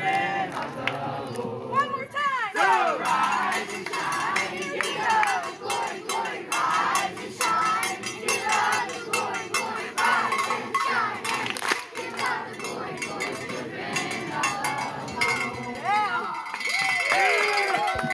of the Lord. One more time. The rising.